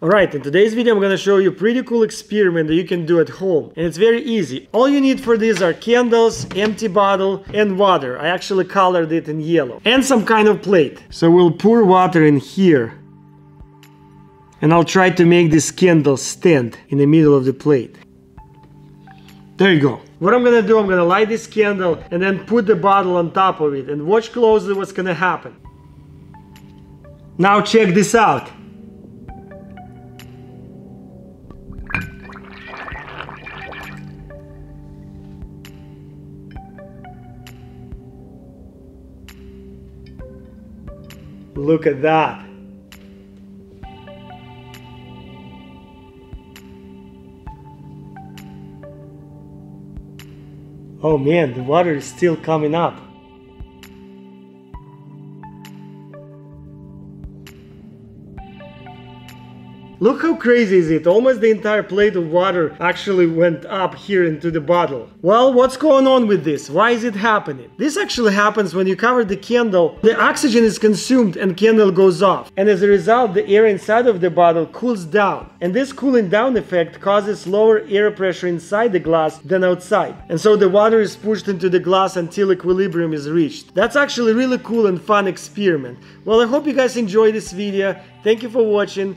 Alright, in today's video I'm gonna show you a pretty cool experiment that you can do at home. And it's very easy. All you need for this are candles, empty bottle, and water. I actually colored it in yellow. And some kind of plate. So we'll pour water in here. And I'll try to make this candle stand in the middle of the plate. There you go. What I'm gonna do, I'm gonna light this candle and then put the bottle on top of it and watch closely what's gonna happen. Now check this out. Look at that. Oh man, the water is still coming up. Look how crazy is it? Almost the entire plate of water actually went up here into the bottle. Well, what's going on with this? Why is it happening? This actually happens when you cover the candle, the oxygen is consumed and candle goes off. And as a result, the air inside of the bottle cools down. And this cooling down effect causes lower air pressure inside the glass than outside. And so the water is pushed into the glass until equilibrium is reached. That's actually really cool and fun experiment. Well, I hope you guys enjoyed this video. Thank you for watching